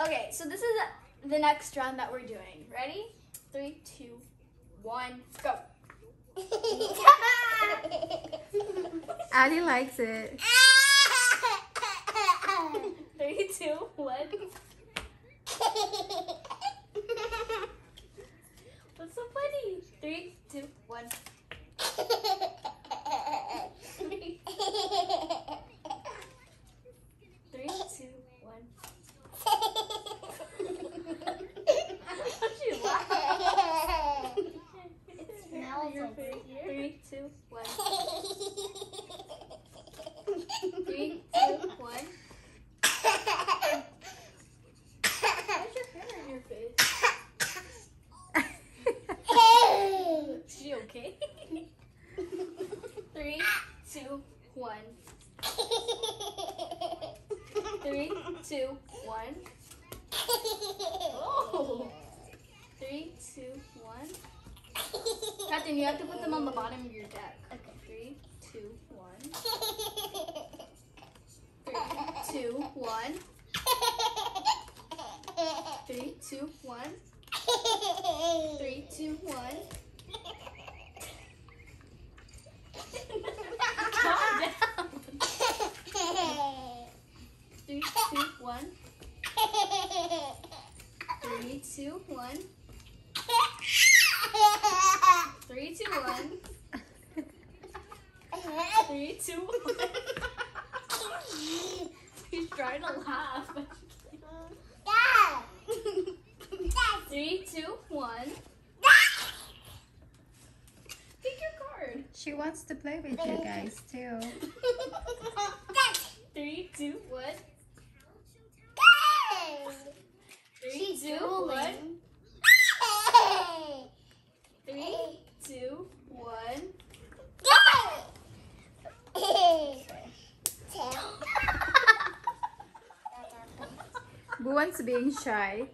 Okay, so this is the next round that we're doing. Ready? Three, two, one, go. Addie likes it. Three, two, one. What's so funny? Three, two, one. Three, three, two, one. How'd you laugh? smells Your like face. it. Three, two, one. Three, two, one. Why's your hair in your face? Is she okay? Three, two, one. Three, two, one. Oh. Three, two, one. Captain, you have to put them on the bottom of your deck. Okay. Three, two, one. Three, two, one. Three, two, one. Three, two, one. Calm down. Three, two, one. Three, two, one. Three, two, one. Three, two, one. He's trying to laugh. Three, two, one. Pick your card. She wants to play with you guys too. Three, two, one. Three, She's two, drooling. one. Three, two, one. Buwan's being shy.